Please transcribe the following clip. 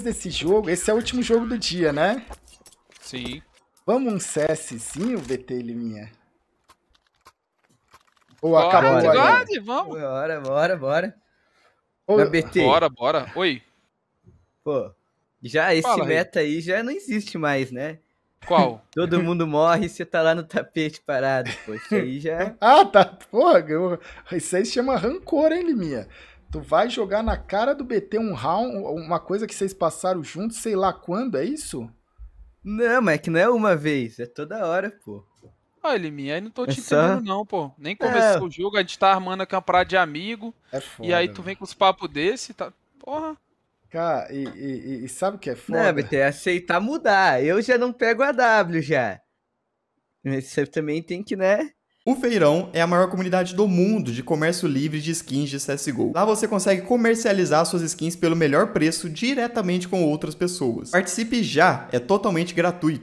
depois desse jogo, esse é o último jogo do dia, né? Sim. Vamos um CSzinho, VT Liminha? Ou Bora, acabou aí? verdade, vamos. Bora, bora, bora. Ou- Mas, BT, Bora, bora. Oi, pô, já esse Fala aí. meta aí já não existe mais, né? qual? Todo mundo morre e você tá lá no tapete parado, pô. Isso aí já. Ah, tá. Porra, eu... isso aí se chama rancor, hein, Liminha? Tu vai jogar na cara do BT um round, uma coisa que vocês passaram juntos, sei lá quando, é isso? Não, mas é que não é uma vez, é toda hora, pô. Ah, Liminha, aí não tô te É só- entendendo não, pô. Nem começou o jogo, a gente tá armando a campanha de amigo, É foda. e aí tu vem com os papos desse, tá... Porra. Cara, e, e- e- e sabe o que é foda? Não, BT, é aceitar mudar. Eu já não pego a W já. Mas Você também tem que, né? O Feirão é a maior comunidade do mundo de comércio livre de skins de CSGO. Lá você consegue comercializar suas skins pelo melhor preço diretamente com outras pessoas. Participe já, é totalmente gratuito.